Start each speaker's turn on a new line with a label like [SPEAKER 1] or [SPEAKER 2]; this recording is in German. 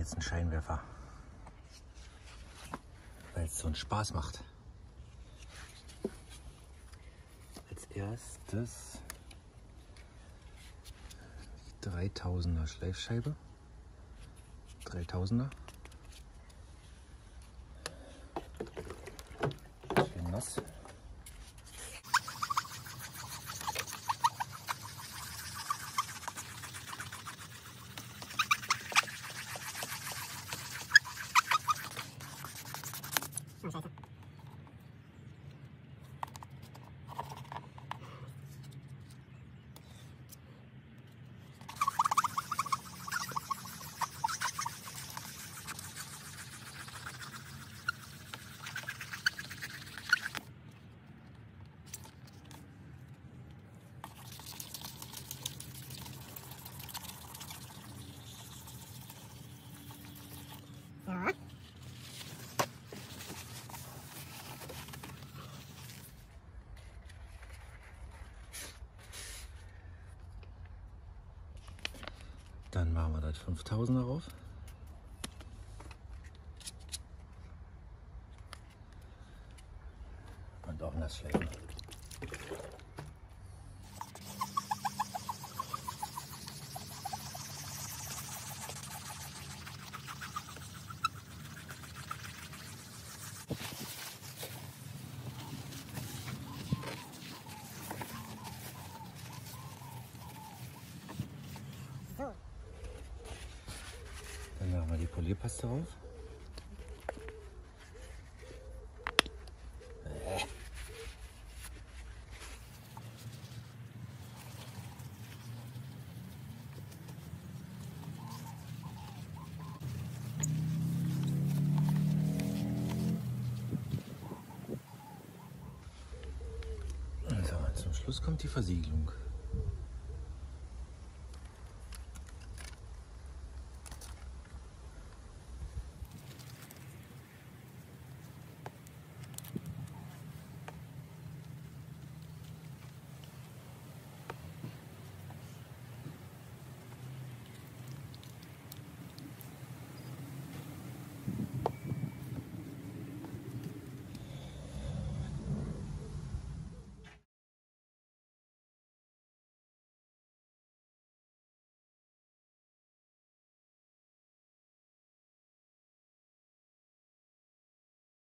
[SPEAKER 1] jetzt einen Scheinwerfer. Weil es so einen Spaß macht. Als erstes die 3000er Schleifscheibe. 3000er. Schön nass. Dann machen wir das 5000er rauf. Und auch nass schlecken. Die Polierpaste drauf. Zum Schluss kommt die Versiegelung.